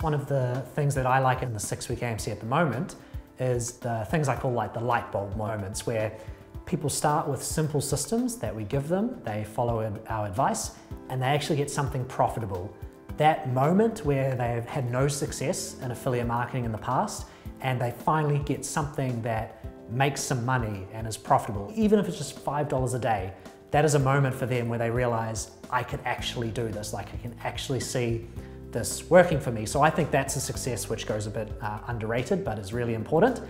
One of the things that I like in the six week AMC at the moment is the things I call like the light bulb moments where people start with simple systems that we give them, they follow our advice, and they actually get something profitable. That moment where they've had no success in affiliate marketing in the past, and they finally get something that makes some money and is profitable, even if it's just $5 a day, that is a moment for them where they realize I could actually do this, like I can actually see this working for me. So I think that's a success which goes a bit uh, underrated, but is really important.